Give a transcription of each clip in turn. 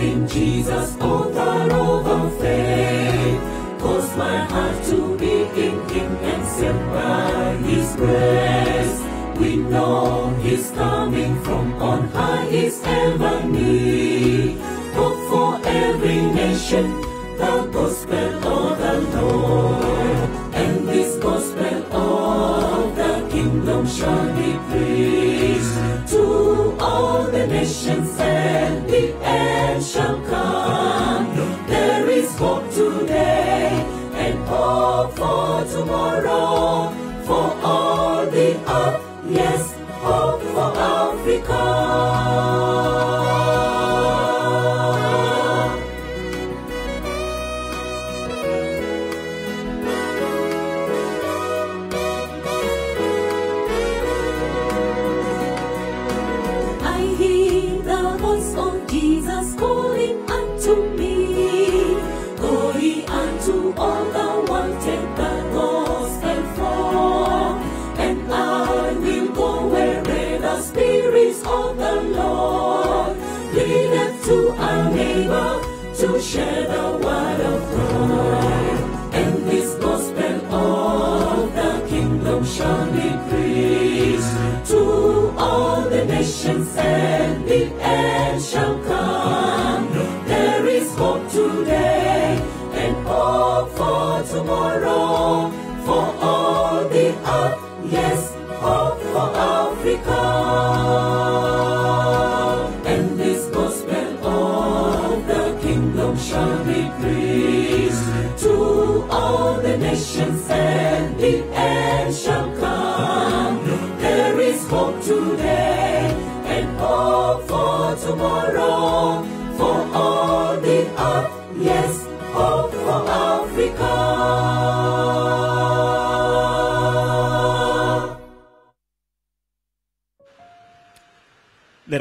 in Jesus,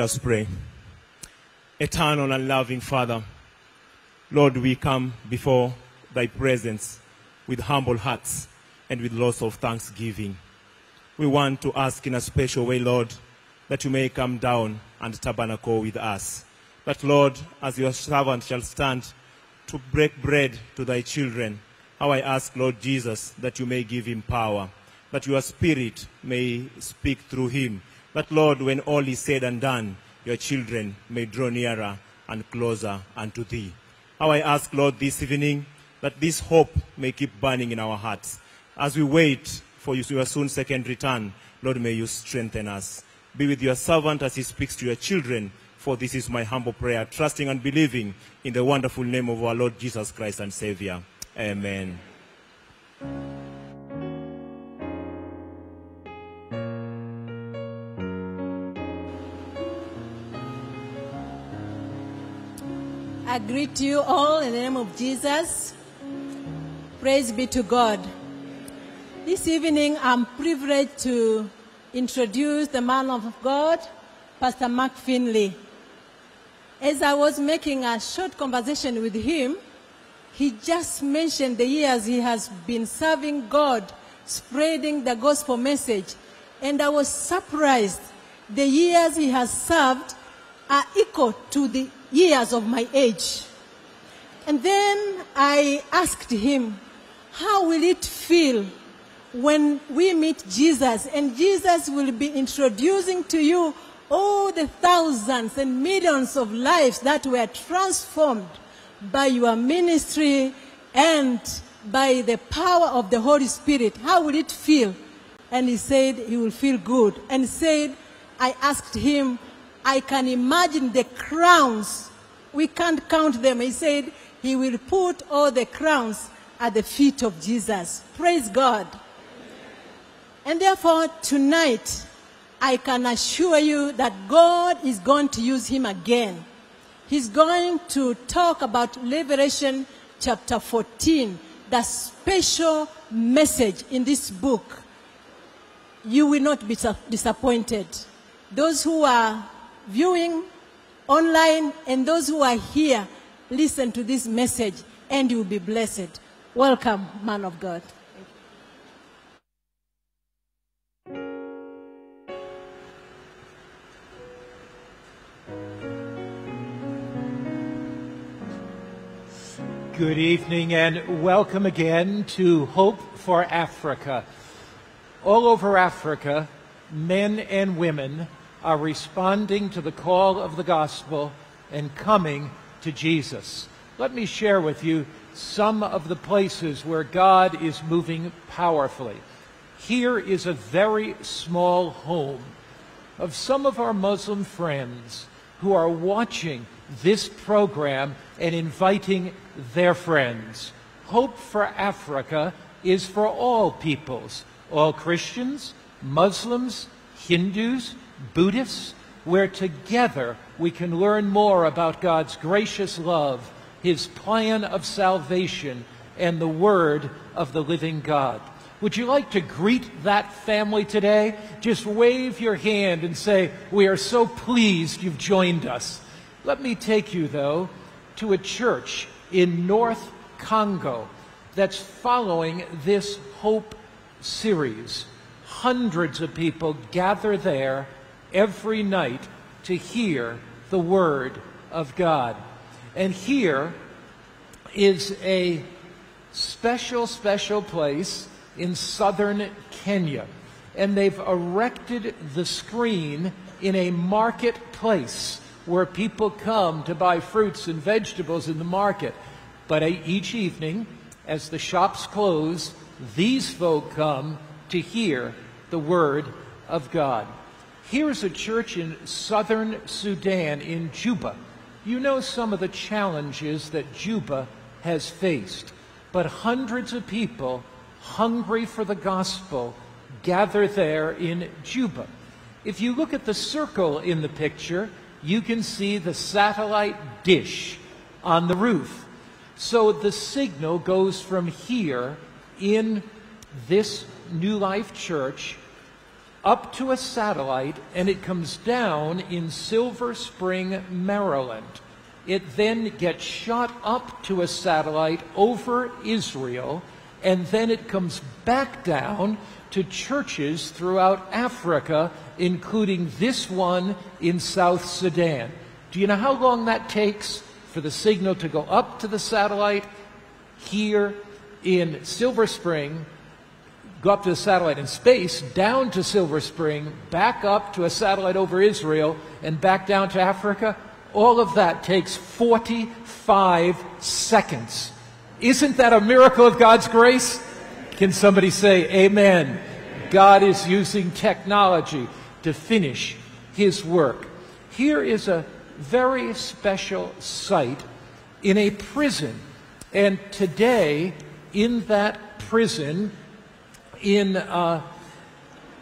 us pray. Eternal and loving Father, Lord, we come before thy presence with humble hearts and with lots of thanksgiving. We want to ask in a special way, Lord, that you may come down and tabernacle with us. That, Lord, as your servant shall stand to break bread to thy children, how I ask, Lord Jesus, that you may give him power, that your spirit may speak through him, that, Lord, when all is said and done, your children may draw nearer and closer unto thee. How I ask, Lord, this evening, that this hope may keep burning in our hearts. As we wait for your soon second return, Lord, may you strengthen us. Be with your servant as he speaks to your children, for this is my humble prayer, trusting and believing in the wonderful name of our Lord Jesus Christ and Savior. Amen. I greet you all in the name of Jesus. Praise be to God. This evening, I'm privileged to introduce the man of God, Pastor Mark Finley. As I was making a short conversation with him, he just mentioned the years he has been serving God, spreading the gospel message. And I was surprised. The years he has served are equal to the years of my age. And then I asked him, how will it feel when we meet Jesus and Jesus will be introducing to you all the thousands and millions of lives that were transformed by your ministry and by the power of the Holy Spirit? How will it feel? And he said he will feel good. And said, I asked him, I can imagine the crowns. We can't count them. He said he will put all the crowns at the feet of Jesus. Praise God. And therefore, tonight, I can assure you that God is going to use him again. He's going to talk about Revelation chapter 14, the special message in this book. You will not be disappointed. Those who are viewing online and those who are here, listen to this message and you will be blessed. Welcome, man of God. Good evening and welcome again to Hope for Africa. All over Africa, men and women are responding to the call of the gospel and coming to Jesus. Let me share with you some of the places where God is moving powerfully. Here is a very small home of some of our Muslim friends who are watching this program and inviting their friends. Hope for Africa is for all peoples, all Christians, Muslims, Hindus, Buddhists, where together we can learn more about God's gracious love, His plan of salvation, and the Word of the living God. Would you like to greet that family today? Just wave your hand and say, We are so pleased you've joined us. Let me take you, though, to a church in North Congo that's following this Hope series. Hundreds of people gather there every night to hear the Word of God. And here is a special, special place in southern Kenya. And they've erected the screen in a marketplace where people come to buy fruits and vegetables in the market. But each evening, as the shops close, these folk come to hear the Word of God. Here's a church in southern Sudan, in Juba. You know some of the challenges that Juba has faced, but hundreds of people hungry for the gospel gather there in Juba. If you look at the circle in the picture, you can see the satellite dish on the roof. So the signal goes from here in this New Life Church up to a satellite and it comes down in Silver Spring, Maryland. It then gets shot up to a satellite over Israel and then it comes back down to churches throughout Africa, including this one in South Sudan. Do you know how long that takes for the signal to go up to the satellite here in Silver Spring, go up to a satellite in space, down to Silver Spring, back up to a satellite over Israel, and back down to Africa? All of that takes 45 seconds. Isn't that a miracle of God's grace? Can somebody say amen? God is using technology to finish his work. Here is a very special site in a prison. And today, in that prison, in uh,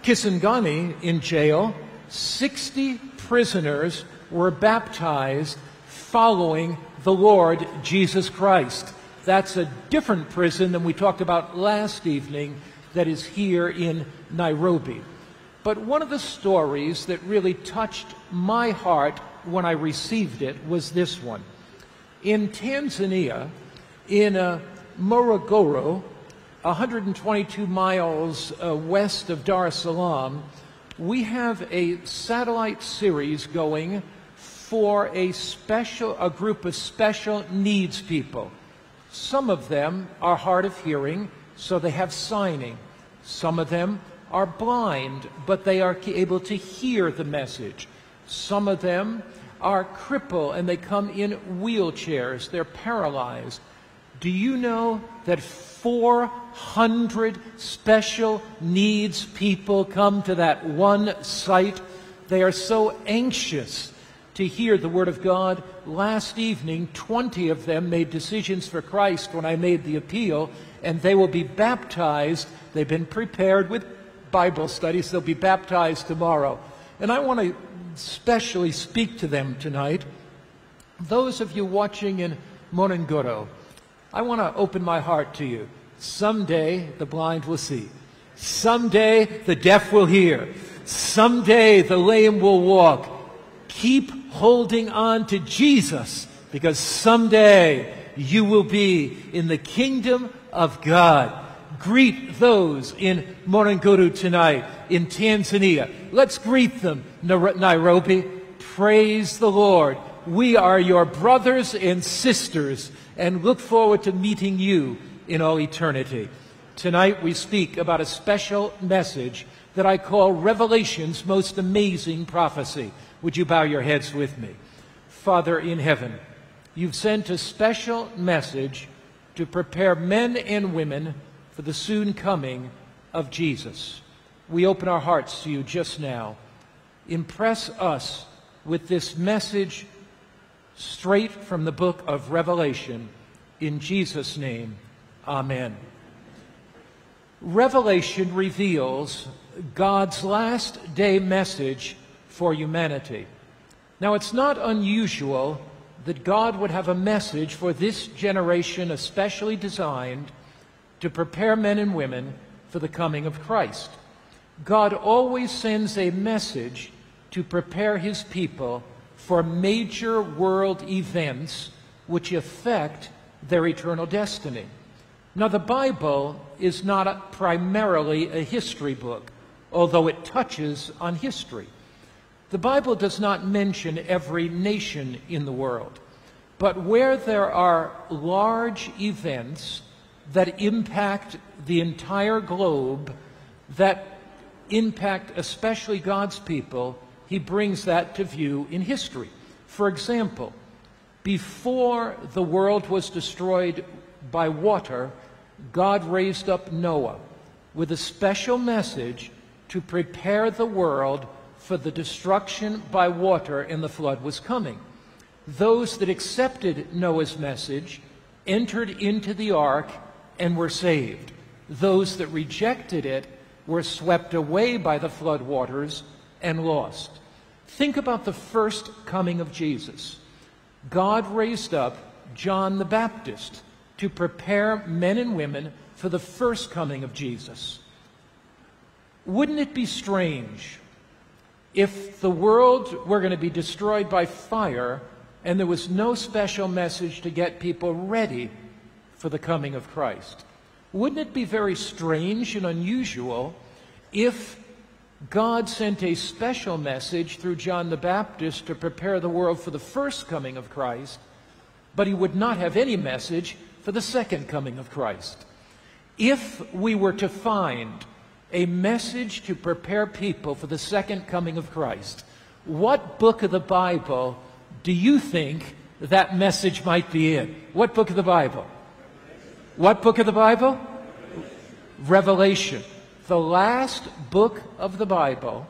Kisangani, in jail, 60 prisoners were baptized following the Lord Jesus Christ. That's a different prison than we talked about last evening that is here in Nairobi. But one of the stories that really touched my heart when I received it was this one. In Tanzania, in uh, Morogoro, 122 miles uh, west of Dar es Salaam, we have a satellite series going for a special, a group of special needs people. Some of them are hard of hearing, so they have signing. Some of them are blind, but they are able to hear the message. Some of them are crippled and they come in wheelchairs. They're paralyzed. Do you know that 400 special needs people come to that one site? They are so anxious to hear the Word of God. Last evening, 20 of them made decisions for Christ when I made the appeal, and they will be baptized. They've been prepared with Bible studies. They'll be baptized tomorrow. And I want to specially speak to them tonight. Those of you watching in Morogoro, I want to open my heart to you. Someday the blind will see. Someday the deaf will hear. Someday the lame will walk. Keep holding on to Jesus because someday you will be in the kingdom of God. Greet those in Morogoro tonight, in Tanzania. Let's greet them, Nairobi. Praise the Lord. We are your brothers and sisters and look forward to meeting you in all eternity. Tonight we speak about a special message that I call Revelation's most amazing prophecy. Would you bow your heads with me? Father in heaven, you've sent a special message to prepare men and women for the soon coming of Jesus. We open our hearts to you just now. Impress us with this message straight from the book of Revelation. In Jesus' name, amen. Revelation reveals God's last day message for humanity. Now, it's not unusual that God would have a message for this generation, especially designed to prepare men and women for the coming of Christ. God always sends a message to prepare his people for major world events which affect their eternal destiny. Now, the Bible is not a, primarily a history book, although it touches on history. The Bible does not mention every nation in the world, but where there are large events that impact the entire globe, that impact especially God's people, he brings that to view in history. For example, before the world was destroyed by water, God raised up Noah with a special message to prepare the world for the destruction by water and the flood was coming. Those that accepted Noah's message entered into the ark and were saved. Those that rejected it were swept away by the flood waters and lost. Think about the first coming of Jesus. God raised up John the Baptist to prepare men and women for the first coming of Jesus. Wouldn't it be strange if the world were going to be destroyed by fire and there was no special message to get people ready for the coming of Christ? Wouldn't it be very strange and unusual if God sent a special message through John the Baptist to prepare the world for the first coming of Christ, but he would not have any message for the second coming of Christ? If we were to find a message to prepare people for the second coming of Christ, what book of the Bible do you think that message might be in? What book of the Bible? What book of the Bible? Revelation. The last book of the Bible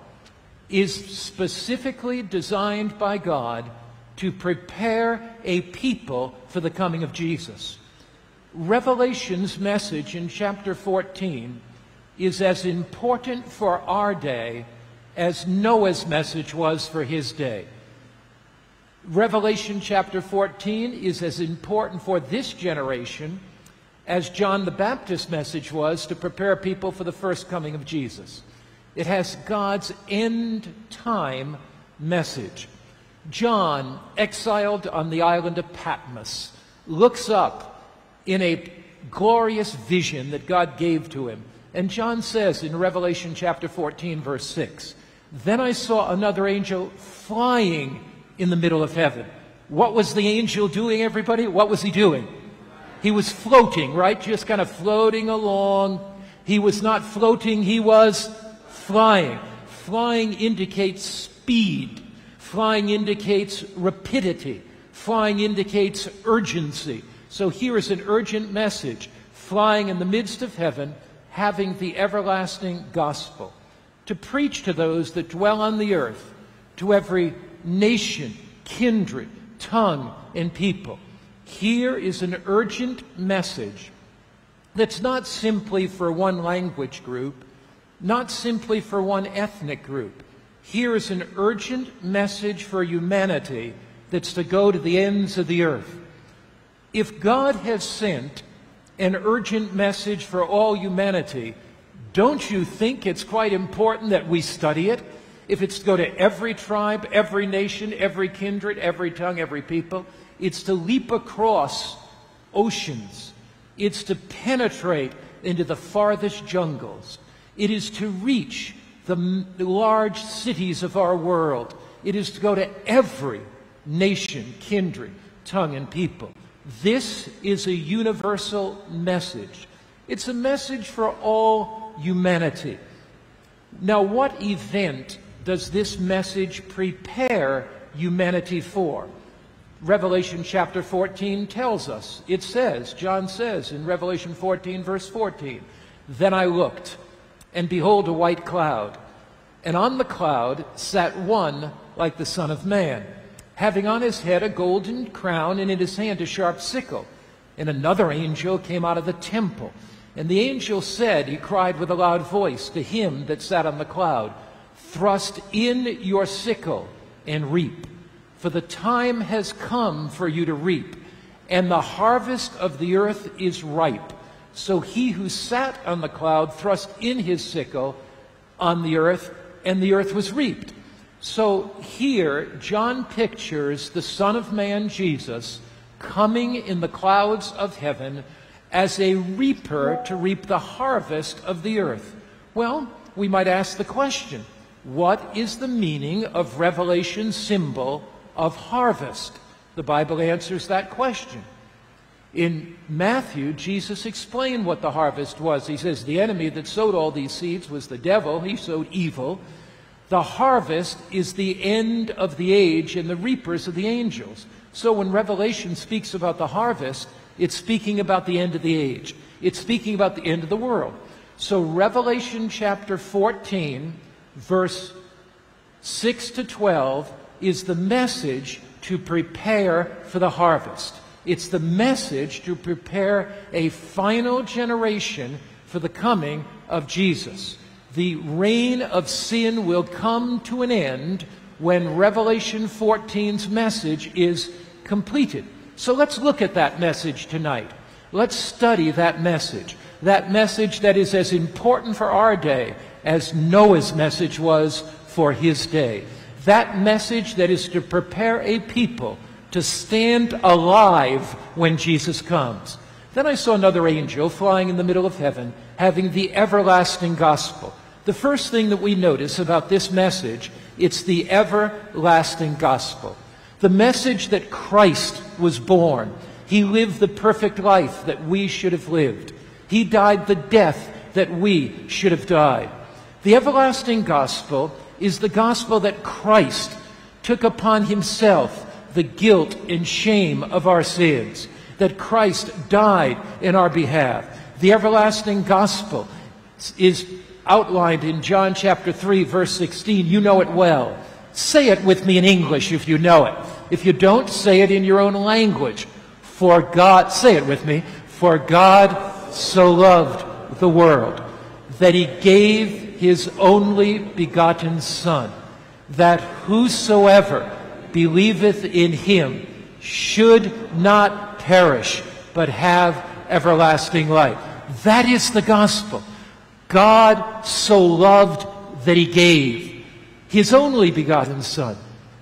is specifically designed by God to prepare a people for the coming of Jesus. Revelation's message in chapter 14 is as important for our day as Noah's message was for his day. Revelation chapter 14 is as important for this generation as John the Baptist's message was to prepare people for the first coming of Jesus. It has God's end time message. John, exiled on the island of Patmos, looks up in a glorious vision that God gave to him and John says in Revelation chapter 14, verse 6, Then I saw another angel flying in the middle of heaven. What was the angel doing, everybody? What was he doing? He was floating, right? Just kind of floating along. He was not floating, he was flying. Flying indicates speed. Flying indicates rapidity. Flying indicates urgency. So here is an urgent message flying in the midst of heaven having the everlasting gospel, to preach to those that dwell on the earth, to every nation, kindred, tongue, and people. Here is an urgent message that's not simply for one language group, not simply for one ethnic group. Here is an urgent message for humanity that's to go to the ends of the earth. If God has sent an urgent message for all humanity, don't you think it's quite important that we study it? If it's to go to every tribe, every nation, every kindred, every tongue, every people, it's to leap across oceans. It's to penetrate into the farthest jungles. It is to reach the large cities of our world. It is to go to every nation, kindred, tongue, and people. This is a universal message. It's a message for all humanity. Now, what event does this message prepare humanity for? Revelation chapter 14 tells us. It says, John says in Revelation 14, verse 14, Then I looked, and behold, a white cloud. And on the cloud sat one like the Son of Man, having on his head a golden crown, and in his hand a sharp sickle. And another angel came out of the temple. And the angel said, He cried with a loud voice to him that sat on the cloud, Thrust in your sickle and reap for the time has come for you to reap, and the harvest of the earth is ripe. So he who sat on the cloud thrust in his sickle on the earth, and the earth was reaped. So here, John pictures the Son of Man, Jesus, coming in the clouds of heaven as a reaper to reap the harvest of the earth. Well, we might ask the question what is the meaning of Revelation's symbol of harvest? The Bible answers that question. In Matthew, Jesus explained what the harvest was. He says, The enemy that sowed all these seeds was the devil. He sowed evil. The harvest is the end of the age, and the reapers are the angels. So when Revelation speaks about the harvest, it's speaking about the end of the age. It's speaking about the end of the world. So Revelation chapter 14, verse 6 to 12, is the message to prepare for the harvest. It's the message to prepare a final generation for the coming of Jesus. The reign of sin will come to an end when Revelation 14's message is completed. So let's look at that message tonight. Let's study that message. That message that is as important for our day as Noah's message was for his day that message that is to prepare a people to stand alive when Jesus comes. Then I saw another angel flying in the middle of heaven, having the everlasting gospel. The first thing that we notice about this message, it's the everlasting gospel. The message that Christ was born. He lived the perfect life that we should have lived. He died the death that we should have died. The everlasting gospel is the gospel that Christ took upon himself the guilt and shame of our sins, that Christ died in our behalf. The everlasting gospel is outlined in John chapter 3, verse 16. You know it well. Say it with me in English if you know it. If you don't, say it in your own language. For God, say it with me, for God so loved the world that he gave his only begotten Son, that whosoever believeth in him should not perish, but have everlasting life. That is the gospel. God so loved that he gave his only begotten Son.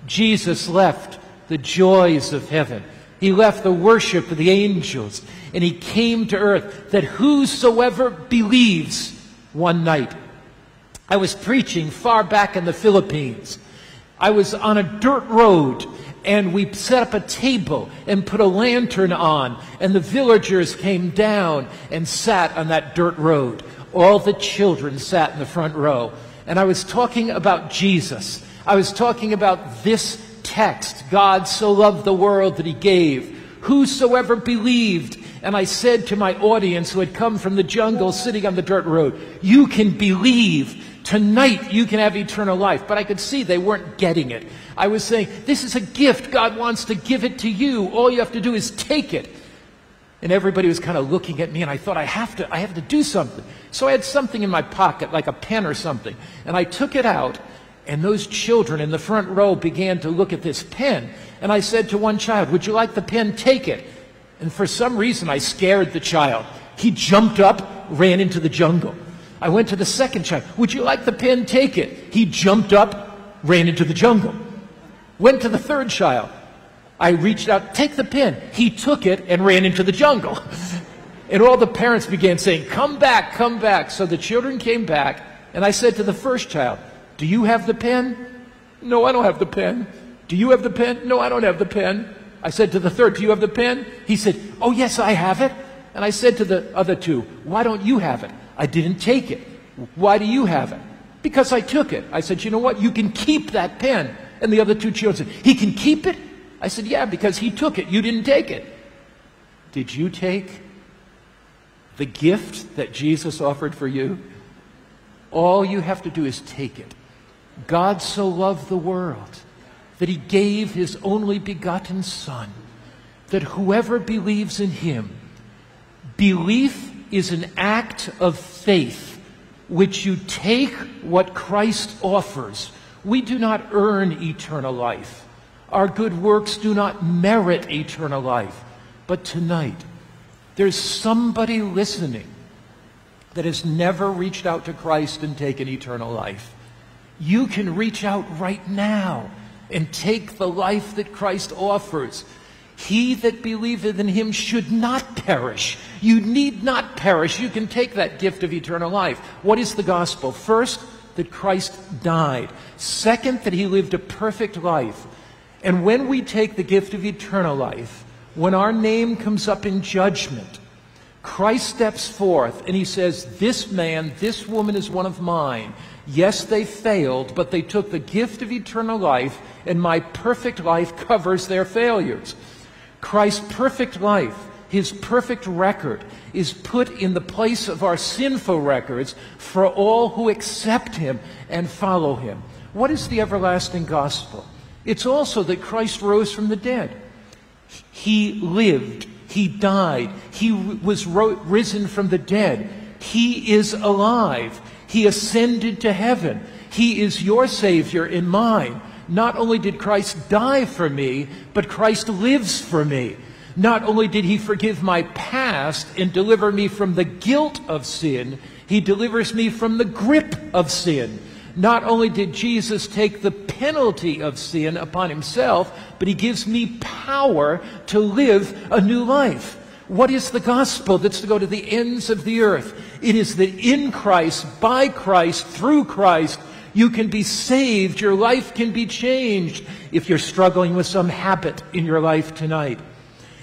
Jesus left the joys of heaven. He left the worship of the angels and he came to earth that whosoever believes one night I was preaching far back in the Philippines. I was on a dirt road and we set up a table and put a lantern on and the villagers came down and sat on that dirt road. All the children sat in the front row. And I was talking about Jesus. I was talking about this text. God so loved the world that he gave. Whosoever believed. And I said to my audience who had come from the jungle sitting on the dirt road, you can believe Tonight you can have eternal life. But I could see they weren't getting it. I was saying, this is a gift. God wants to give it to you. All you have to do is take it. And everybody was kind of looking at me and I thought I have to I have to do something. So I had something in my pocket like a pen or something. And I took it out and those children in the front row began to look at this pen. And I said to one child, "Would you like the pen? Take it." And for some reason I scared the child. He jumped up, ran into the jungle. I went to the second child. Would you like the pen? Take it. He jumped up, ran into the jungle. Went to the third child. I reached out, take the pen. He took it and ran into the jungle. and all the parents began saying, Come back, come back. So the children came back, and I said to the first child, Do you have the pen? No, I don't have the pen. Do you have the pen? No, I don't have the pen. I said to the third, Do you have the pen? He said, Oh, yes, I have it. And I said to the other two, Why don't you have it? I didn't take it. Why do you have it? Because I took it. I said, You know what? You can keep that pen. And the other two children said, He can keep it? I said, Yeah, because he took it. You didn't take it. Did you take the gift that Jesus offered for you? All you have to do is take it. God so loved the world that he gave his only begotten Son, that whoever believes in him, belief is an act of faith, which you take what Christ offers. We do not earn eternal life. Our good works do not merit eternal life. But tonight, there's somebody listening that has never reached out to Christ and taken eternal life. You can reach out right now and take the life that Christ offers. He that believeth in him should not perish. You need not perish. You can take that gift of eternal life. What is the gospel? First, that Christ died. Second, that he lived a perfect life. And when we take the gift of eternal life, when our name comes up in judgment, Christ steps forth and he says, This man, this woman is one of mine. Yes, they failed, but they took the gift of eternal life, and my perfect life covers their failures. Christ's perfect life, his perfect record, is put in the place of our sinful records for all who accept him and follow him. What is the everlasting gospel? It's also that Christ rose from the dead. He lived, he died, he was risen from the dead, he is alive, he ascended to heaven, he is your Savior and mine. Not only did Christ die for me, but Christ lives for me. Not only did he forgive my past and deliver me from the guilt of sin, he delivers me from the grip of sin. Not only did Jesus take the penalty of sin upon himself, but he gives me power to live a new life. What is the gospel that's to go to the ends of the earth? It is that in Christ, by Christ, through Christ, you can be saved. Your life can be changed. If you're struggling with some habit in your life tonight,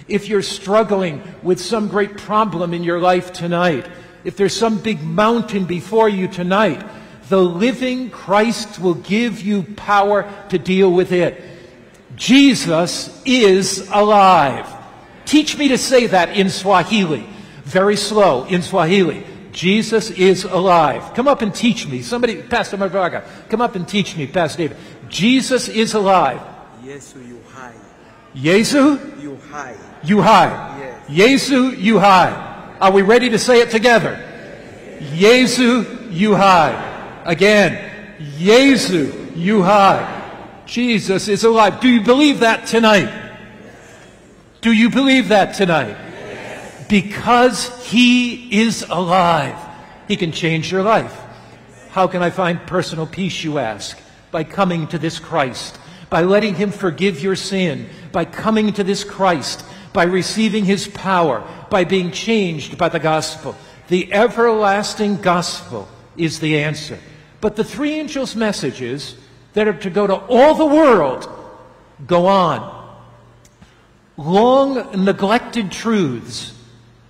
if you're struggling with some great problem in your life tonight, if there's some big mountain before you tonight, the living Christ will give you power to deal with it. Jesus is alive. Teach me to say that in Swahili. Very slow in Swahili. Jesus is alive. Come up and teach me. Somebody, Pastor Mmbaga, come up and teach me, Pastor David. Jesus is alive. Yesu yu hai. Yesu, Yu hai. you high. Yes. Yesu, you high. Are we ready to say it together? Yesu, you high. Again. Yesu, you high. Jesus is alive. Do you believe that tonight? Do you believe that tonight? Because he is alive, he can change your life. How can I find personal peace, you ask? By coming to this Christ, by letting him forgive your sin, by coming to this Christ, by receiving his power, by being changed by the gospel. The everlasting gospel is the answer. But the three angels' messages that are to go to all the world go on. Long neglected truths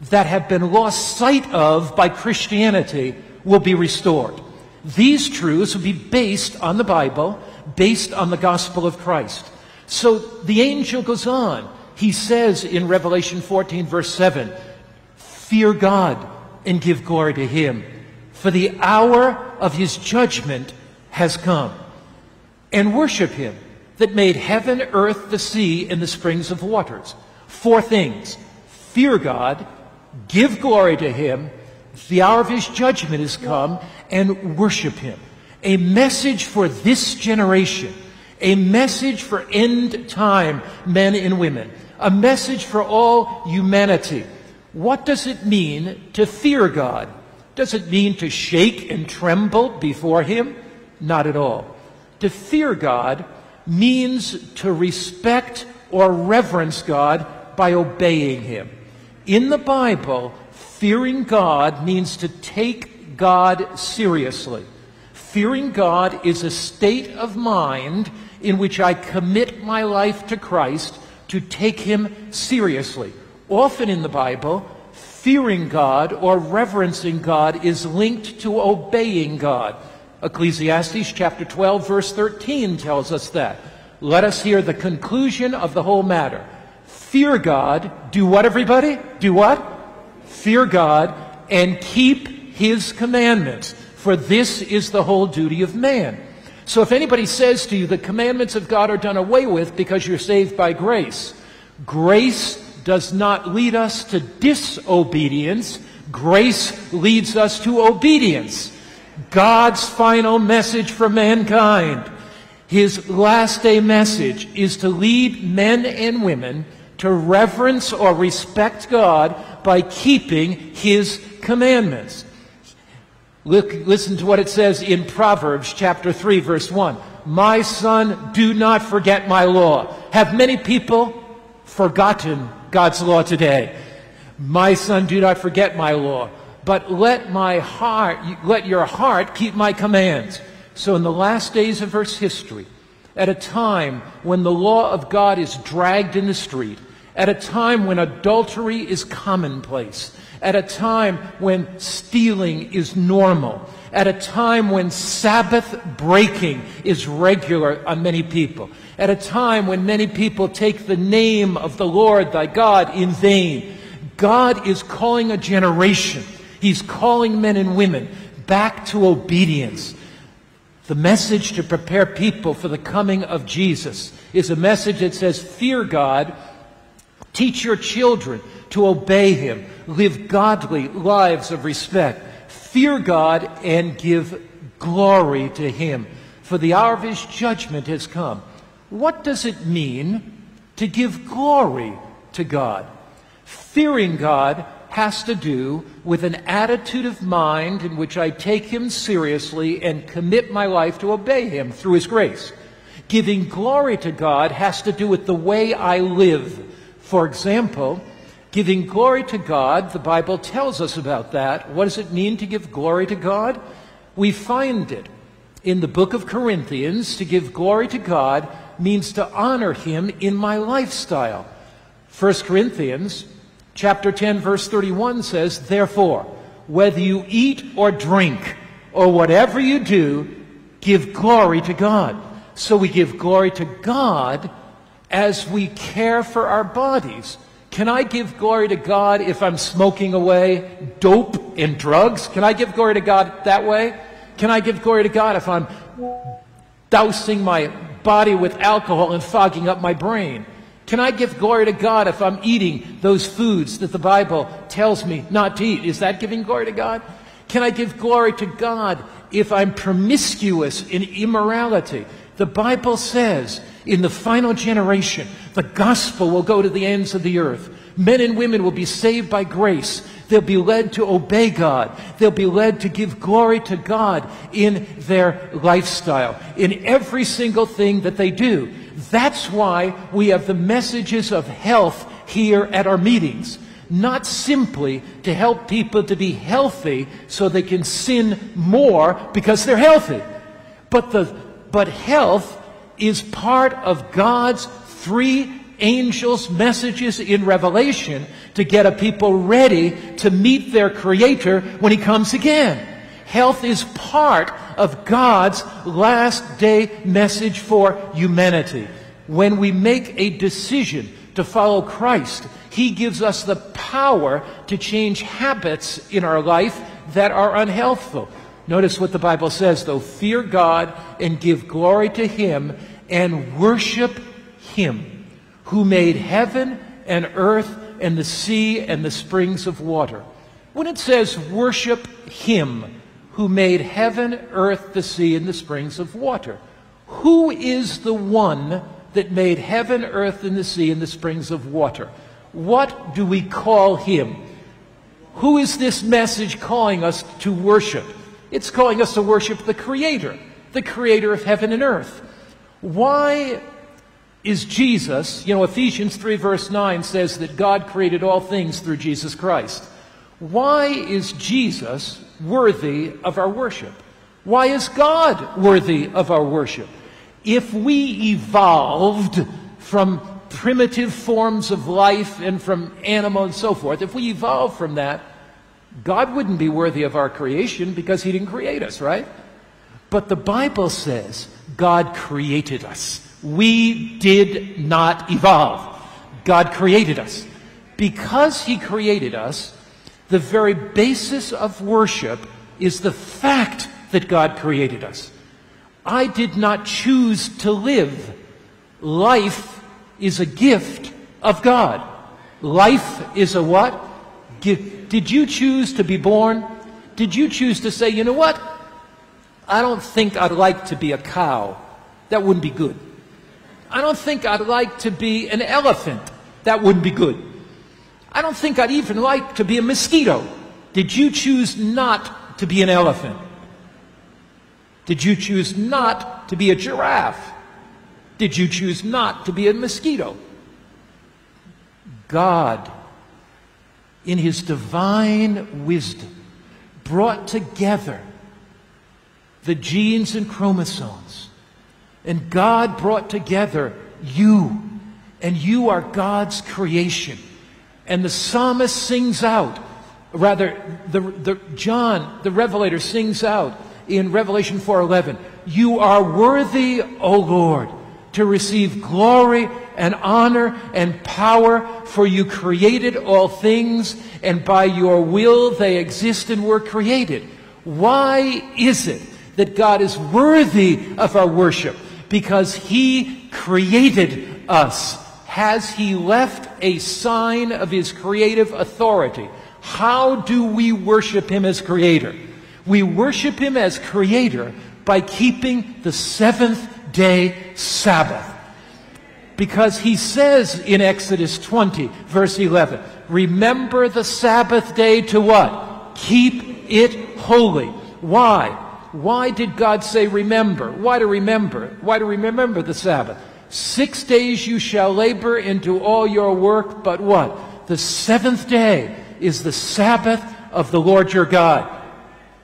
that have been lost sight of by Christianity will be restored. These truths will be based on the Bible, based on the gospel of Christ. So the angel goes on. He says in Revelation 14, verse 7, Fear God and give glory to Him, for the hour of His judgment has come. And worship Him that made heaven, earth, the sea, and the springs of waters. Four things. Fear God, give glory to Him, the hour of His judgment has come, and worship Him. A message for this generation. A message for end time men and women. A message for all humanity. What does it mean to fear God? Does it mean to shake and tremble before Him? Not at all. To fear God means to respect or reverence God by obeying Him. In the Bible, fearing God means to take God seriously. Fearing God is a state of mind in which I commit my life to Christ to take him seriously. Often in the Bible, fearing God or reverencing God is linked to obeying God. Ecclesiastes chapter 12 verse 13 tells us that. Let us hear the conclusion of the whole matter. Fear God. Do what, everybody? Do what? Fear God and keep his commandments. For this is the whole duty of man. So if anybody says to you the commandments of God are done away with because you're saved by grace, grace does not lead us to disobedience. Grace leads us to obedience. God's final message for mankind, his last day message, is to lead men and women to reverence or respect God by keeping his commandments. Look, listen to what it says in Proverbs chapter 3 verse 1. My son, do not forget my law. Have many people forgotten God's law today? My son, do not forget my law, but let my heart, let your heart keep my commands. So in the last days of Earth's history, at a time when the law of God is dragged in the street, at a time when adultery is commonplace, at a time when stealing is normal, at a time when Sabbath breaking is regular on many people, at a time when many people take the name of the Lord thy God in vain. God is calling a generation. He's calling men and women back to obedience. The message to prepare people for the coming of Jesus is a message that says, Fear God, teach your children to obey Him, live godly lives of respect, fear God, and give glory to Him. For the hour of His judgment has come. What does it mean to give glory to God? Fearing God has to do with an attitude of mind in which I take Him seriously and commit my life to obey Him through His grace. Giving glory to God has to do with the way I live. For example, Giving glory to God, the Bible tells us about that. What does it mean to give glory to God? We find it in the book of Corinthians. To give glory to God means to honor Him in my lifestyle. 1 Corinthians chapter 10 verse 31 says, Therefore, whether you eat or drink or whatever you do, give glory to God. So we give glory to God as we care for our bodies. Can I give glory to God if I'm smoking away dope and drugs? Can I give glory to God that way? Can I give glory to God if I'm dousing my body with alcohol and fogging up my brain? Can I give glory to God if I'm eating those foods that the Bible tells me not to eat? Is that giving glory to God? Can I give glory to God if I'm promiscuous in immorality? The Bible says in the final generation, the gospel will go to the ends of the earth. Men and women will be saved by grace. They'll be led to obey God. They'll be led to give glory to God in their lifestyle, in every single thing that they do. That's why we have the messages of health here at our meetings. Not simply to help people to be healthy so they can sin more because they're healthy, but the, but health is part of God's three angels' messages in Revelation to get a people ready to meet their Creator when He comes again. Health is part of God's last day message for humanity. When we make a decision to follow Christ, He gives us the power to change habits in our life that are unhealthful. Notice what the Bible says, though fear God and give glory to Him and worship Him who made heaven and earth and the sea and the springs of water. When it says worship Him who made heaven, earth, the sea, and the springs of water, who is the one that made heaven, earth, and the sea, and the springs of water? What do we call Him? Who is this message calling us to worship? It's calling us to worship the Creator, the Creator of heaven and earth. Why is Jesus, you know, Ephesians 3 verse 9 says that God created all things through Jesus Christ. Why is Jesus worthy of our worship? Why is God worthy of our worship? If we evolved from primitive forms of life and from animal and so forth, if we evolved from that, God wouldn't be worthy of our creation because He didn't create us, right? But the Bible says God created us. We did not evolve. God created us. Because He created us, the very basis of worship is the fact that God created us. I did not choose to live. Life is a gift of God. Life is a what? Did you choose to be born? Did you choose to say, you know what? I don't think I'd like to be a cow. That wouldn't be good. I don't think I'd like to be an elephant. That wouldn't be good. I don't think I'd even like to be a mosquito. Did you choose not to be an elephant? Did you choose not to be a giraffe? Did you choose not to be a mosquito? God, in His divine wisdom, brought together the genes and chromosomes. And God brought together you, and you are God's creation. And the psalmist sings out, rather, the, the, John, the revelator, sings out in Revelation 4:11, "You are worthy, O Lord, to receive glory and honor and power, for you created all things, and by your will they exist and were created." Why is it that God is worthy of our worship? Because he created us. Has he left a sign of his creative authority? How do we worship him as creator? We worship him as creator by keeping the seventh day Sabbath. Because he says in Exodus 20, verse 11, remember the Sabbath day to what? Keep it holy. Why? Why did God say remember? Why to remember? Why to remember the Sabbath? Six days you shall labor into all your work, but what? The seventh day is the Sabbath of the Lord your God.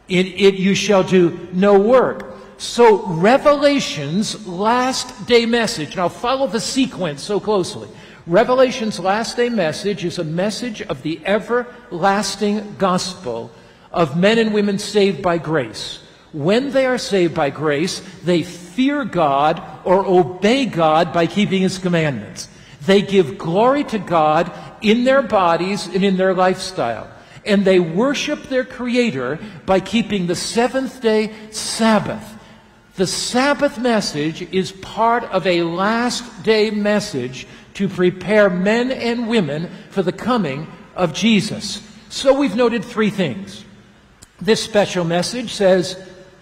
In it you shall do no work. So Revelation's last day message, now follow the sequence so closely. Revelation's last day message is a message of the everlasting gospel of men and women saved by grace. When they are saved by grace, they fear God or obey God by keeping His commandments. They give glory to God in their bodies and in their lifestyle and they worship their Creator by keeping the seventh day Sabbath. The Sabbath message is part of a last day message to prepare men and women for the coming of Jesus. So we've noted three things. This special message says,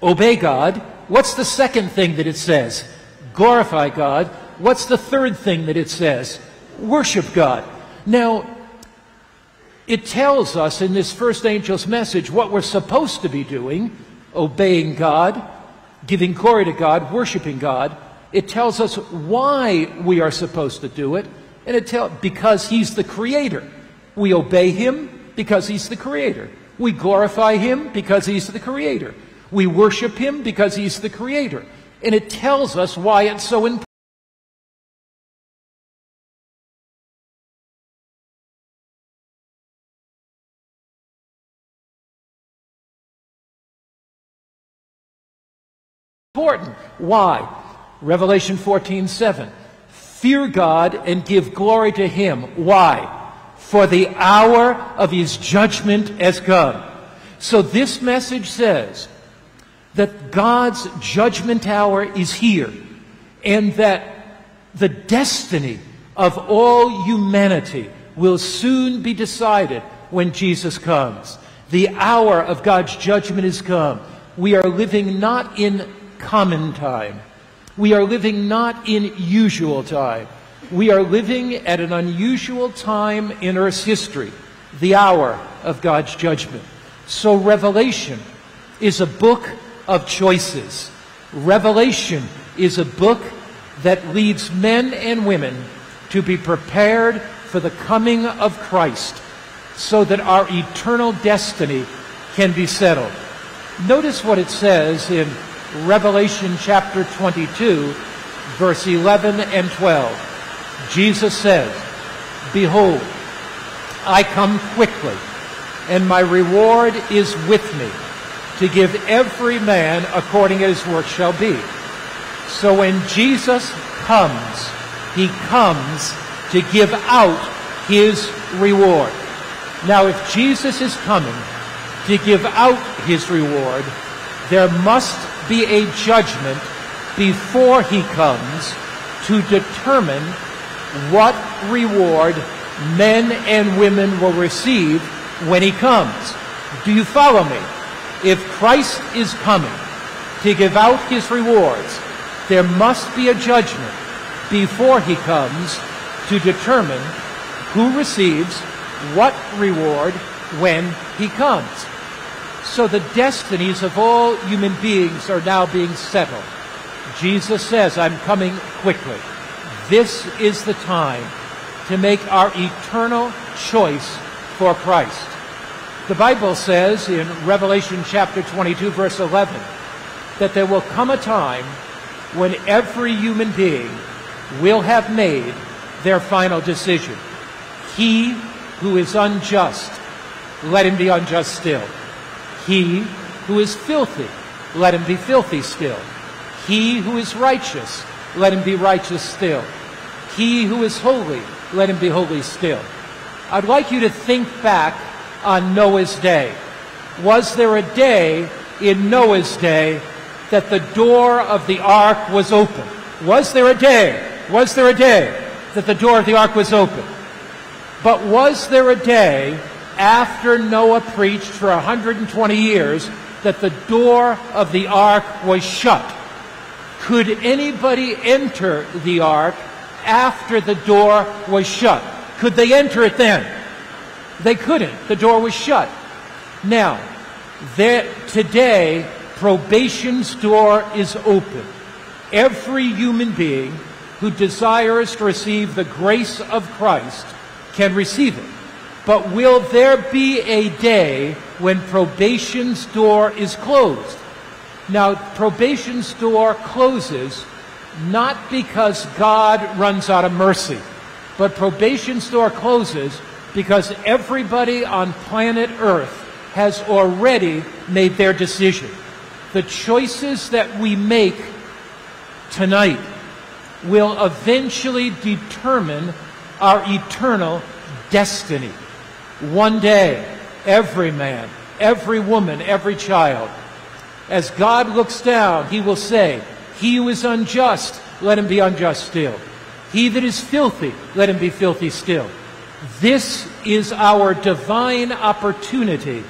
obey God. What's the second thing that it says? Glorify God. What's the third thing that it says? Worship God. Now, it tells us in this first angel's message what we're supposed to be doing obeying God, giving glory to God, worshiping God. It tells us why we are supposed to do it, and it tells because He's the Creator. We obey Him because He's the Creator. We glorify Him because He's the Creator. We worship Him because He's the Creator. And it tells us why it's so important. Why? Revelation 14, 7. Fear God and give glory to Him. Why? For the hour of His judgment has come. So this message says that God's judgment hour is here and that the destiny of all humanity will soon be decided when Jesus comes. The hour of God's judgment has come. We are living not in common time. We are living not in usual time. We are living at an unusual time in Earth's history, the hour of God's judgment. So Revelation is a book of choices. Revelation is a book that leads men and women to be prepared for the coming of Christ so that our eternal destiny can be settled. Notice what it says in Revelation chapter 22, verse 11 and 12. Jesus says, Behold, I come quickly, and my reward is with me to give every man according as his work shall be. So when Jesus comes, he comes to give out his reward. Now, if Jesus is coming to give out his reward, there must be a judgment before he comes to determine what reward men and women will receive when he comes. Do you follow me? If Christ is coming to give out his rewards, there must be a judgment before he comes to determine who receives what reward when he comes. So the destinies of all human beings are now being settled. Jesus says, I'm coming quickly. This is the time to make our eternal choice for Christ. The Bible says in Revelation chapter 22, verse 11, that there will come a time when every human being will have made their final decision. He who is unjust, let him be unjust still. He who is filthy, let him be filthy still. He who is righteous, let him be righteous still. He who is holy, let him be holy still. I'd like you to think back on Noah's day. Was there a day in Noah's day that the door of the ark was open? Was there a day? Was there a day that the door of the ark was open? But was there a day after Noah preached for 120 years that the door of the ark was shut? Could anybody enter the ark after the door was shut? Could they enter it then? They couldn't. The door was shut. Now, there, today, probation's door is open. Every human being who desires to receive the grace of Christ can receive it. But will there be a day when probation's door is closed? Now, probation's door closes not because God runs out of mercy, but probation's door closes because everybody on planet Earth has already made their decision. The choices that we make tonight will eventually determine our eternal destiny. One day, every man, every woman, every child, as God looks down, he will say, He who is unjust, let him be unjust still. He that is filthy, let him be filthy still. This is our divine opportunity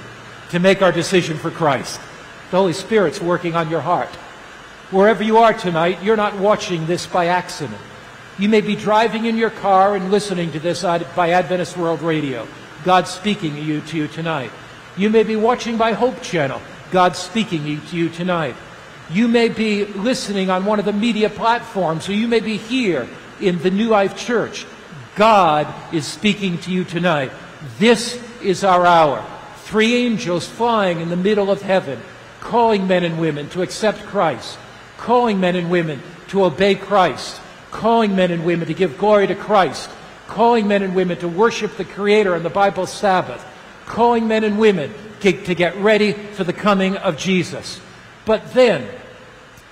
to make our decision for Christ. The Holy Spirit's working on your heart. Wherever you are tonight, you're not watching this by accident. You may be driving in your car and listening to this by Adventist World Radio. God speaking to you, to you tonight. You may be watching by Hope Channel. God speaking to you tonight. You may be listening on one of the media platforms, or you may be here in the New Life Church. God is speaking to you tonight. This is our hour. Three angels flying in the middle of heaven, calling men and women to accept Christ, calling men and women to obey Christ, calling men and women to give glory to Christ, calling men and women to worship the Creator on the Bible Sabbath, calling men and women to get ready for the coming of Jesus. But then,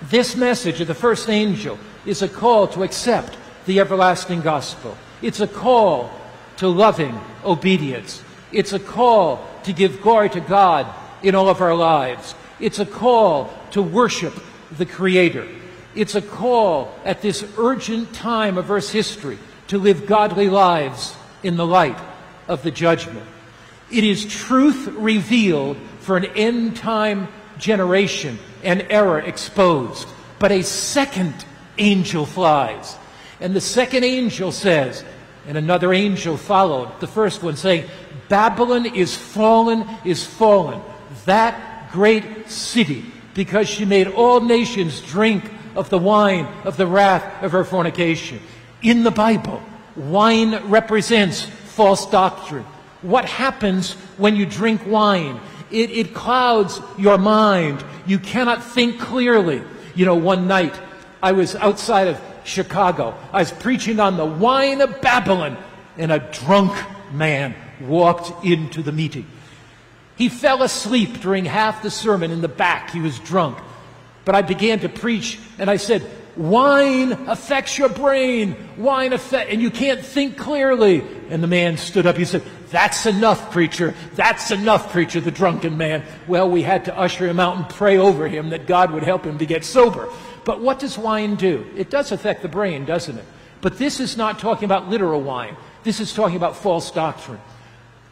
this message of the first angel is a call to accept the everlasting gospel. It's a call to loving obedience. It's a call to give glory to God in all of our lives. It's a call to worship the Creator. It's a call at this urgent time of Earth's history to live godly lives in the light of the judgment. It is truth revealed for an end time generation and error exposed. But a second angel flies. And the second angel says, and another angel followed, the first one saying, Babylon is fallen, is fallen, that great city, because she made all nations drink of the wine of the wrath of her fornication. In the Bible, wine represents false doctrine. What happens when you drink wine? It, it clouds your mind. You cannot think clearly. You know, one night I was outside of Chicago. I was preaching on the wine of Babylon, and a drunk man walked into the meeting. He fell asleep during half the sermon in the back. He was drunk. But I began to preach, and I said, Wine affects your brain. Wine affect, and you can't think clearly. And the man stood up. He said, That's enough, preacher. That's enough, preacher, the drunken man. Well, we had to usher him out and pray over him that God would help him to get sober. But what does wine do? It does affect the brain, doesn't it? But this is not talking about literal wine. This is talking about false doctrine.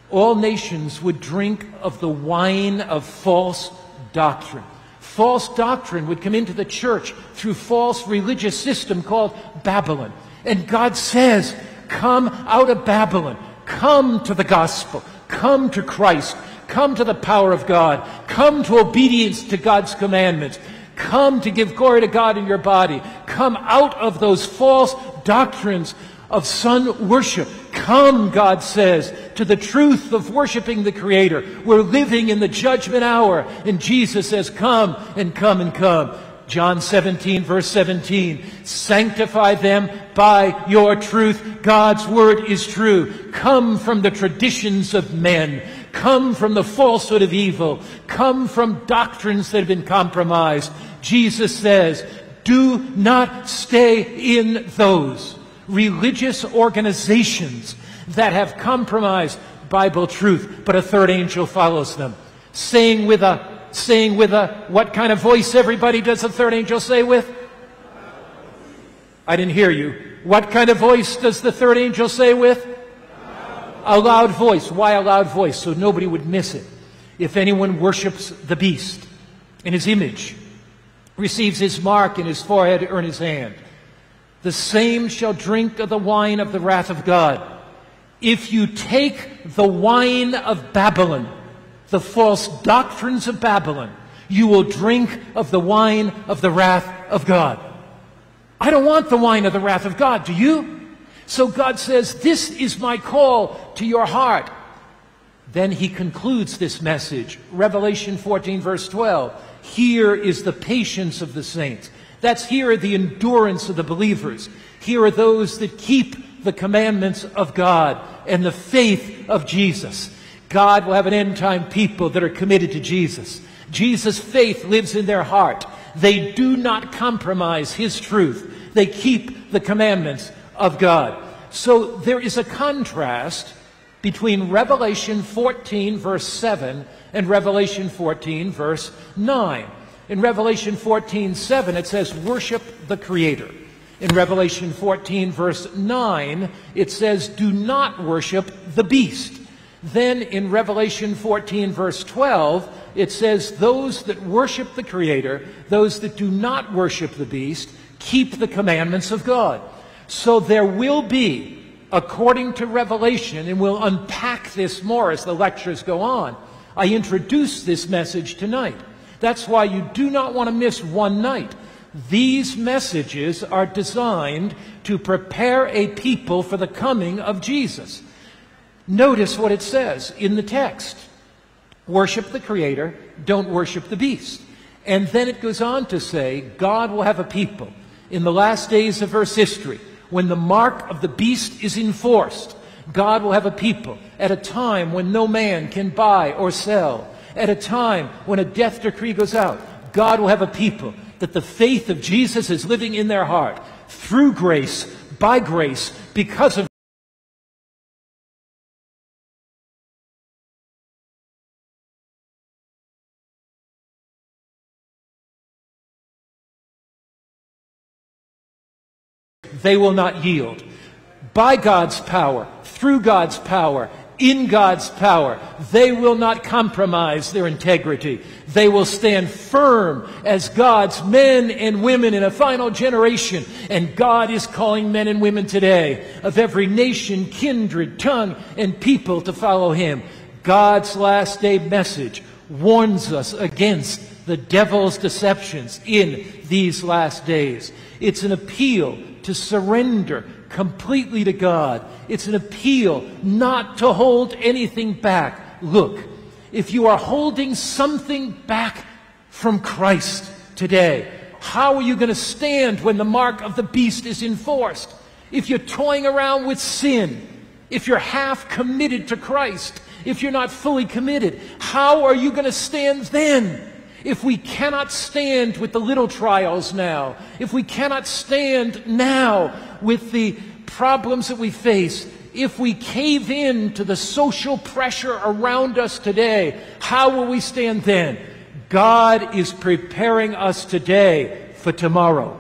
All nations would drink of the wine of false doctrine. False doctrine would come into the church through false religious system called Babylon. And God says, come out of Babylon. Come to the gospel. Come to Christ. Come to the power of God. Come to obedience to God's commandments. Come to give glory to God in your body. Come out of those false doctrines of sun worship. Come, God says, to the truth of worshiping the Creator. We're living in the judgment hour. And Jesus says, Come and come and come. John 17, verse 17. Sanctify them by your truth. God's word is true. Come from the traditions of men. Come from the falsehood of evil. Come from doctrines that have been compromised. Jesus says, do not stay in those religious organizations that have compromised Bible truth, but a third angel follows them, saying with a saying with a what kind of voice everybody does a third angel say with? I didn't hear you. What kind of voice does the third angel say with? A loud voice. Why a loud voice? So nobody would miss it. If anyone worships the beast in his image, receives his mark in his forehead or in his hand, the same shall drink of the wine of the wrath of God. If you take the wine of Babylon, the false doctrines of Babylon, you will drink of the wine of the wrath of God. I don't want the wine of the wrath of God, do you? So God says, This is my call to your heart. Then he concludes this message. Revelation 14, verse 12. Here is the patience of the saints. That's here the endurance of the believers. Here are those that keep the commandments of God and the faith of Jesus. God will have an end time people that are committed to Jesus. Jesus' faith lives in their heart. They do not compromise His truth. They keep the commandments of God. So there is a contrast between Revelation 14 verse 7 and Revelation 14 verse 9. In Revelation 14, 7, it says, worship the Creator. In Revelation 14, verse 9, it says, do not worship the beast. Then in Revelation 14, verse 12, it says, those that worship the Creator, those that do not worship the beast, keep the commandments of God. So there will be, according to Revelation, and we'll unpack this more as the lectures go on, I introduce this message tonight. That's why you do not want to miss one night. These messages are designed to prepare a people for the coming of Jesus. Notice what it says in the text. Worship the Creator, don't worship the beast. And then it goes on to say, God will have a people in the last days of Earth's history, when the mark of the beast is enforced. God will have a people at a time when no man can buy or sell, at a time when a death decree goes out, God will have a people that the faith of Jesus is living in their heart through grace, by grace, because of they will not yield. By God's power, through God's power, in God's power. They will not compromise their integrity. They will stand firm as God's men and women in a final generation. And God is calling men and women today of every nation, kindred, tongue, and people to follow Him. God's last day message warns us against the devil's deceptions in these last days. It's an appeal to surrender completely to God. It's an appeal not to hold anything back. Look, if you are holding something back from Christ today, How are you going to stand when the mark of the beast is enforced? If you're toying around with sin, if you're half committed to Christ, if you're not fully committed, how are you going to stand then? If we cannot stand with the little trials now, if we cannot stand now with the problems that we face, if we cave in to the social pressure around us today, how will we stand then? God is preparing us today for tomorrow.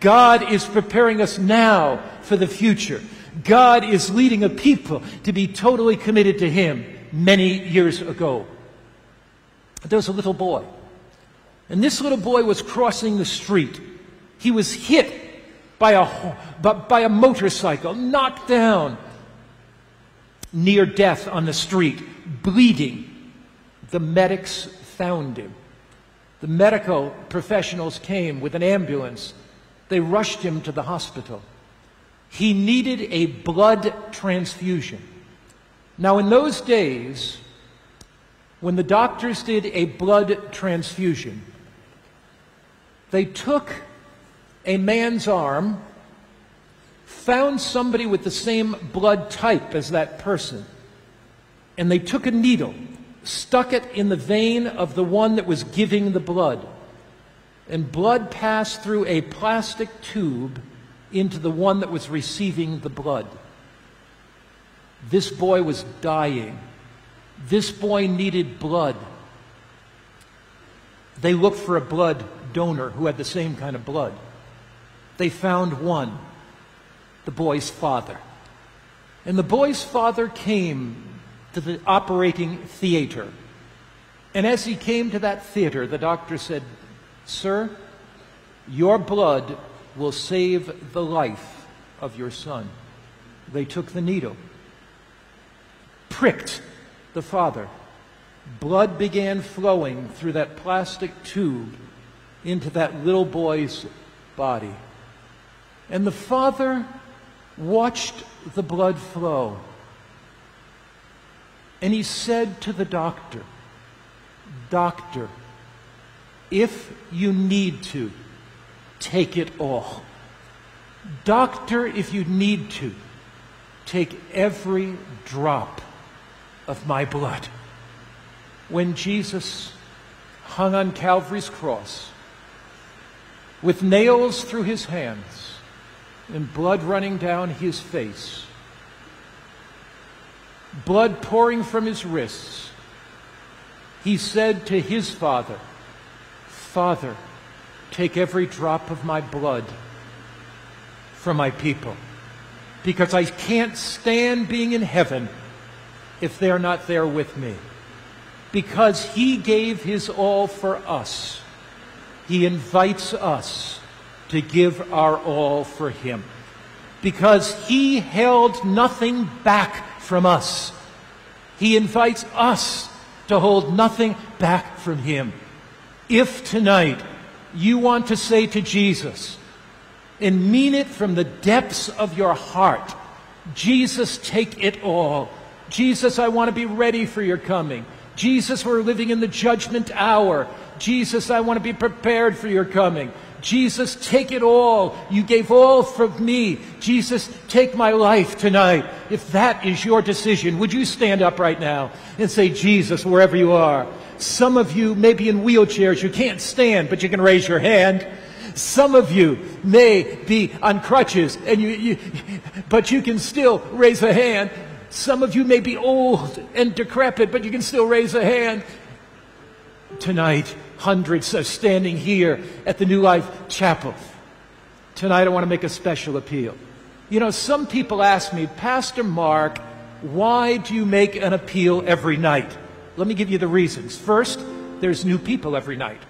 God is preparing us now for the future. God is leading a people to be totally committed to Him many years ago. There was a little boy. And this little boy was crossing the street. He was hit by a, by a motorcycle, knocked down, near death on the street, bleeding. The medics found him. The medical professionals came with an ambulance. They rushed him to the hospital. He needed a blood transfusion. Now, in those days, when the doctors did a blood transfusion, they took a man's arm, found somebody with the same blood type as that person, and they took a needle, stuck it in the vein of the one that was giving the blood, and blood passed through a plastic tube into the one that was receiving the blood. This boy was dying. This boy needed blood. They looked for a blood donor who had the same kind of blood. They found one, the boy's father. And the boy's father came to the operating theater. And as he came to that theater, the doctor said, Sir, your blood will save the life of your son. They took the needle, pricked the father. Blood began flowing through that plastic tube into that little boy's body. And the father watched the blood flow. And he said to the doctor, Doctor, if you need to, take it all. Doctor, if you need to, take every drop of my blood. When Jesus hung on Calvary's cross, with nails through his hands and blood running down his face, blood pouring from his wrists, he said to his father, Father, take every drop of my blood for my people because I can't stand being in heaven if they're not there with me. Because he gave his all for us, he invites us to give our all for him. Because he held nothing back from us, he invites us to hold nothing back from him. If tonight you want to say to Jesus and mean it from the depths of your heart, Jesus, take it all. Jesus, I want to be ready for your coming. Jesus, we're living in the judgment hour. Jesus, I want to be prepared for your coming. Jesus, take it all. You gave all from me. Jesus, take my life tonight. If that is your decision, would you stand up right now and say, Jesus, wherever you are? Some of you may be in wheelchairs. You can't stand, but you can raise your hand. Some of you may be on crutches, and you, you, but you can still raise a hand. Some of you may be old and decrepit, but you can still raise a hand. Tonight, hundreds are standing here at the New Life Chapel. Tonight, I want to make a special appeal. You know, some people ask me, Pastor Mark, why do you make an appeal every night? Let me give you the reasons. First, there's new people every night.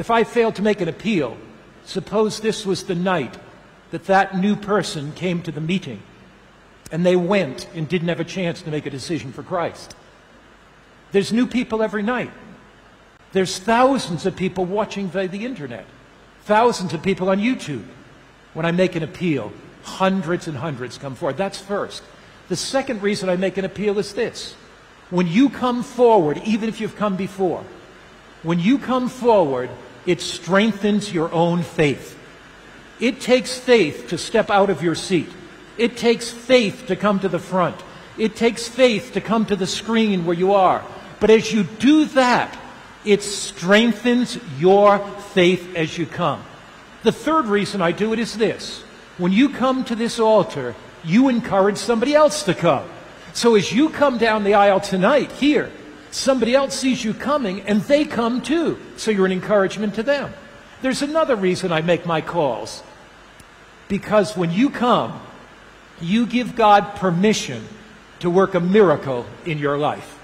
If I failed to make an appeal, suppose this was the night that that new person came to the meeting and they went and didn't have a chance to make a decision for Christ. There's new people every night. There's thousands of people watching via the internet, thousands of people on YouTube. When I make an appeal, hundreds and hundreds come forward. That's first. The second reason I make an appeal is this when you come forward, even if you've come before, when you come forward, It strengthens your own faith. It takes faith to step out of your seat. It takes faith to come to the front. It takes faith to come to the screen where you are. But as you do that, it strengthens your faith as you come. The third reason I do it is this. When you come to this altar, you encourage somebody else to come. So as you come down the aisle tonight, here, somebody else sees you coming and they come too. So you're an encouragement to them. There's another reason I make my calls. Because when you come, you give God permission to work a miracle in your life.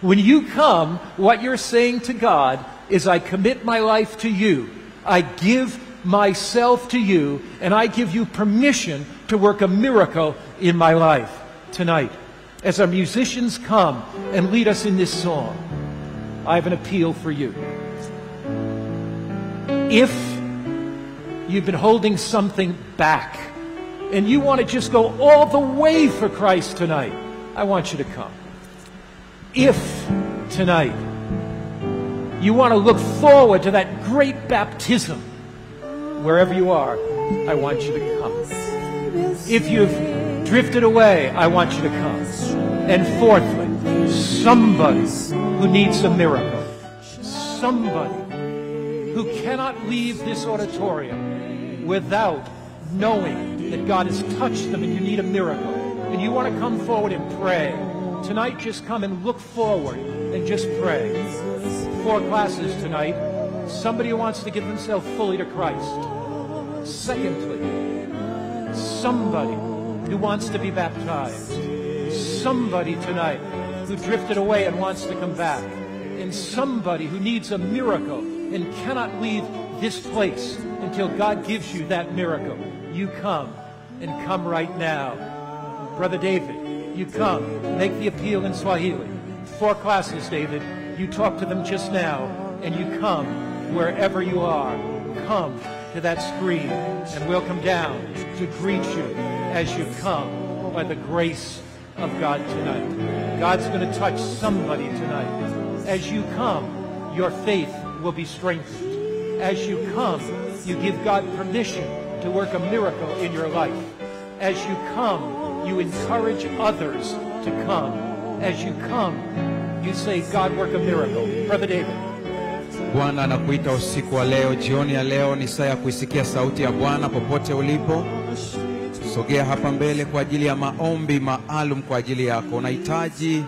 When you come, what you're saying to God is, I commit my life to you. I give myself to you, and I give you permission to work a miracle in my life tonight. As our musicians come and lead us in this song, I have an appeal for you. If you've been holding something back and you want to just go all the way for Christ tonight, I want you to come. If tonight you want to look forward to that great baptism, wherever you are, I want you to come. If you've drifted away, I want you to come. And fourthly, somebody who needs a miracle, somebody who cannot leave this auditorium without knowing that God has touched them and you need a miracle, and you want to come forward and pray, tonight just come and look forward and just pray. Four classes tonight. Somebody who wants to give themselves fully to Christ. Secondly, somebody who wants to be baptized. Somebody tonight who drifted away and wants to come back. And somebody who needs a miracle and cannot leave this place until God gives you that miracle. You come and come right now. Brother David, you come. Make the appeal in Swahili. Four classes, David. You talk to them just now, and you come wherever you are. Come to that screen, and we'll come down to greet you as you come by the grace of God tonight. God's going to touch somebody tonight. As you come, your faith will be strengthened. As you come, you give God permission to work a miracle in your life. As you come, you encourage others to come. As you come, you say, God, work a miracle. Brother David. Bwana anakuita usiku wa leo, jioni ya leo ni saa ya kuisikia sauti ya Bwana popote ulipo. Sogea hapa mbele kwa ajili ya maombi maalum kwa ajili yako. Unahitaji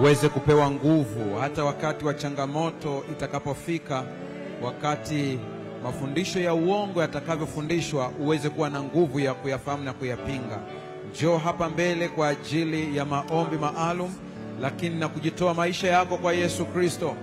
uweze kupewa nguvu hata wakati wa changamoto itakapofika, wakati mafundisho ya uongo yatakavyofundishwa, uweze kuwa na nguvu ya kuyafahamu na kuyapinga. Njoo hapa mbele kwa ajili ya maombi maalum, lakini na kujitoa maisha yako kwa Yesu Kristo.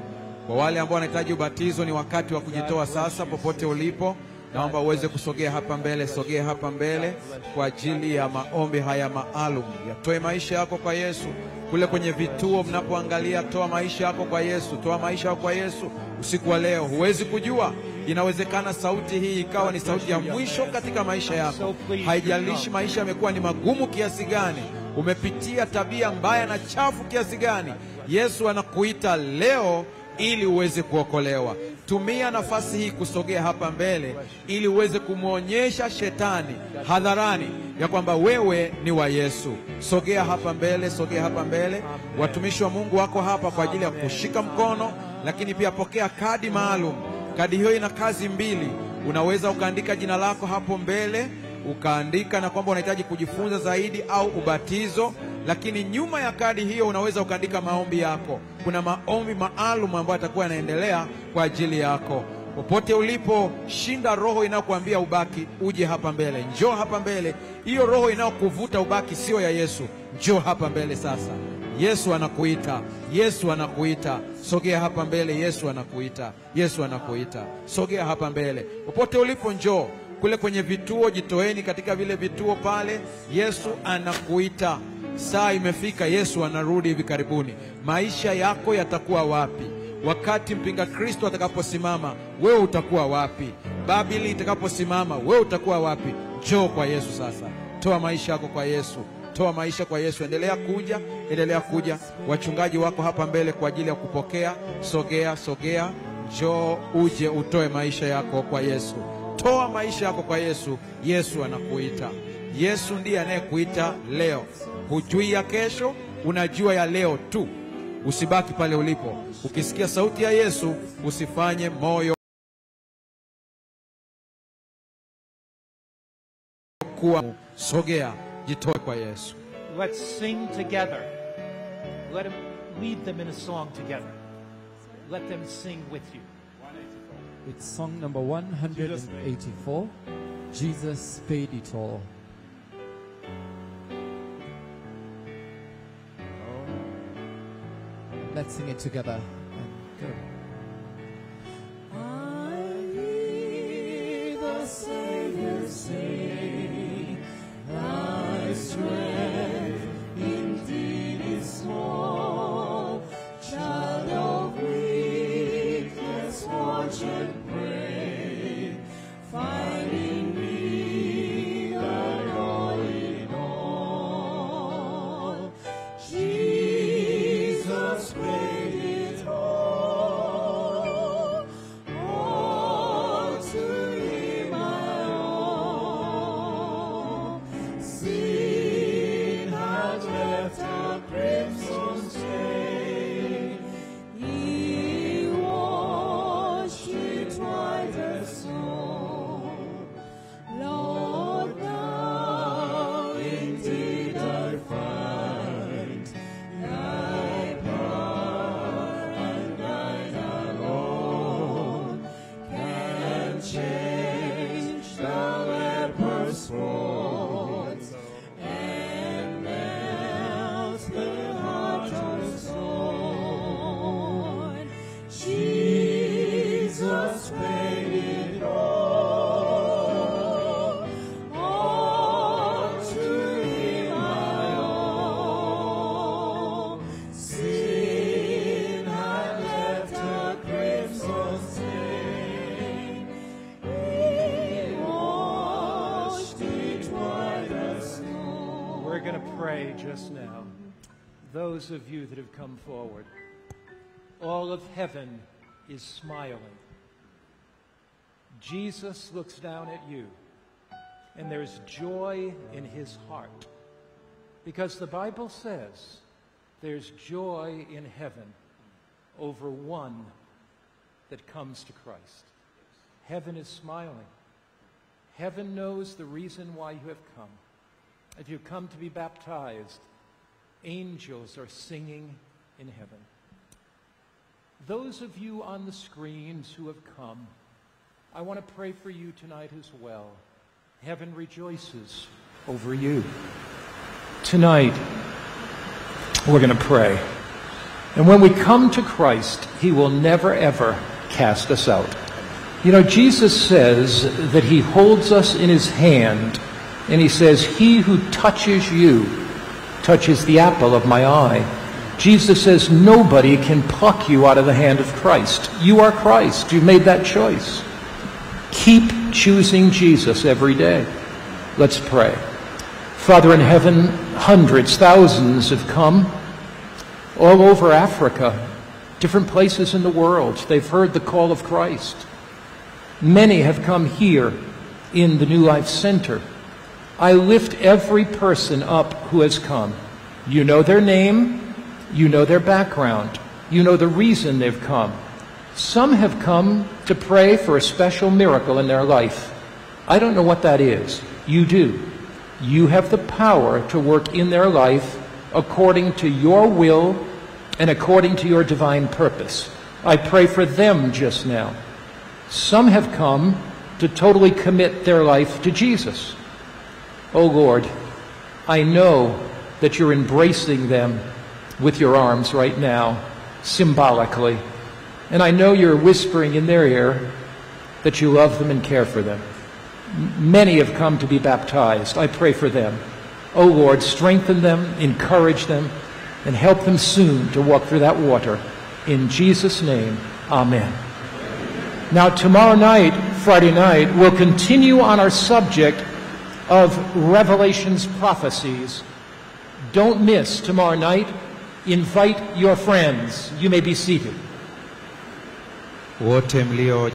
Kwa wale ambao wanahitaji ubatizo, ni wakati wa kujitoa sasa. Popote ulipo, naomba uweze kusogea hapa mbele, sogea hapa mbele kwa ajili ya maombi haya maalum. Yatoe maisha yako kwa Yesu. Kule kwenye vituo mnapoangalia, toa maisha yako kwa Yesu, toa maisha yako kwa Yesu usiku wa leo. Huwezi kujua, inawezekana sauti hii ikawa ni sauti ya mwisho katika maisha yako. Haijalishi maisha yamekuwa ni magumu kiasi gani, umepitia tabia mbaya na chafu kiasi gani, Yesu anakuita leo ili uweze kuokolewa. Tumia nafasi hii kusogea hapa mbele ili uweze kumwonyesha shetani hadharani ya kwamba wewe ni wa Yesu. Sogea hapa mbele, sogea hapa mbele. Watumishi wa Mungu wako hapa kwa ajili ya kushika mkono, lakini pia pokea kadi maalum. Kadi hiyo ina kazi mbili. Unaweza ukaandika jina lako hapo mbele, ukaandika na kwamba unahitaji kujifunza zaidi au ubatizo lakini nyuma ya kadi hiyo unaweza ukaandika maombi yako. Kuna maombi maalum ambayo yatakuwa yanaendelea kwa ajili yako. Popote ulipo, shinda roho inayokuambia ubaki, uje hapa mbele, njoo hapa mbele. Hiyo roho inayokuvuta ubaki sio ya Yesu, njoo hapa mbele sasa. Yesu anakuita, Yesu anakuita. Sogea hapa mbele, Yesu anakuita, Yesu anakuita. Sogea hapa mbele, popote ulipo, njoo kule kwenye vituo, jitoeni katika vile vituo pale. Yesu anakuita. Saa imefika, Yesu anarudi hivi karibuni. Maisha yako yatakuwa wapi wakati mpinga Kristo atakaposimama? Wewe utakuwa wapi? Babili itakaposimama, wewe utakuwa wapi? Njoo kwa Yesu sasa, toa maisha yako kwa Yesu, toa maisha kwa Yesu. Endelea kuja, endelea kuja. Wachungaji wako hapa mbele kwa ajili ya kupokea. Sogea, sogea, njoo uje utoe maisha yako kwa Yesu. Toa maisha yako kwa Yesu. Yesu anakuita. Yesu ndiye anayekuita leo. Hujui ya kesho, unajua ya leo tu. Usibaki pale ulipo. Ukisikia sauti ya Yesu, usifanye moyo kuwa. Sogea, jitoe kwa Yesu. Let's sing together. Let him lead them in a song together. Let them sing with you. It's song number 184 Jesus paid it all. Let's sing it together go. I hear the Savior say, Thy strength 错。Just now. Those of you that have come forward, all of heaven is smiling. Jesus looks down at you, and there's joy in his heart. Because the Bible says there's joy in heaven over one that comes to Christ. Heaven is smiling. Heaven knows the reason why you have come. If you come to be baptized, angels are singing in heaven. Those of you on the screens who have come, I want to pray for you tonight as well. Heaven rejoices over you. Tonight, we're going to pray. And when we come to Christ, He will never, ever cast us out. You know, Jesus says that He holds us in His hand, and He says, He who touches you touches the apple of my eye. Jesus says, Nobody can pluck you out of the hand of Christ. You are Christ. You've made that choice. Keep choosing Jesus every day. Let's pray. Father in heaven, hundreds, thousands have come all over Africa, different places in the world. They've heard the call of Christ. Many have come here in the New Life Center. I lift every person up who has come. You know their name, you know their background, you know the reason they've come. Some have come to pray for a special miracle in their life. I don't know what that is. You do. You have the power to work in their life according to your will and according to your divine purpose. I pray for them just now. Some have come to totally commit their life to Jesus. Oh Lord, I know that you're embracing them with your arms right now, symbolically. And I know you're whispering in their ear that you love them and care for them. Many have come to be baptized. I pray for them. Oh Lord, strengthen them, encourage them, and help them soon to walk through that water. In Jesus' name, amen. Now, tomorrow night, Friday night, we'll continue on our subject of Revelation's prophecies. Don't miss tomorrow night. Invite your friends. You may be seated.